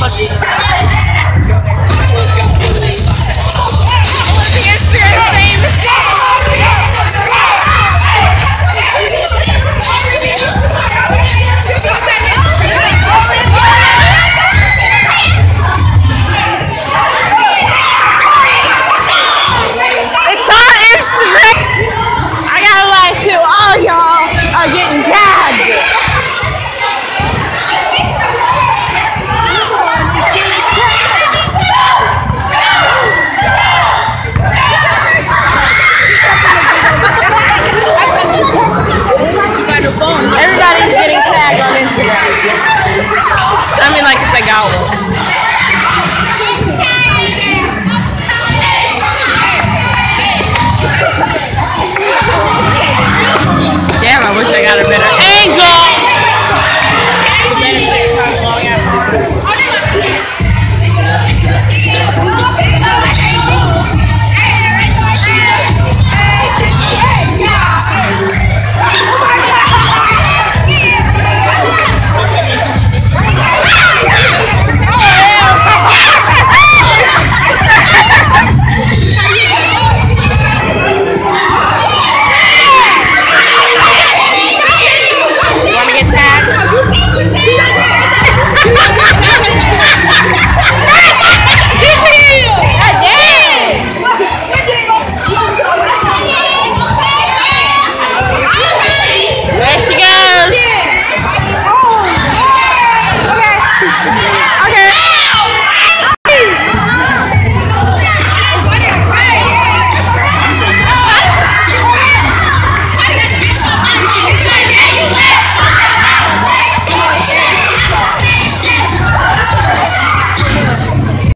マジ I mean, like, if they got one. Damn, I wish I got a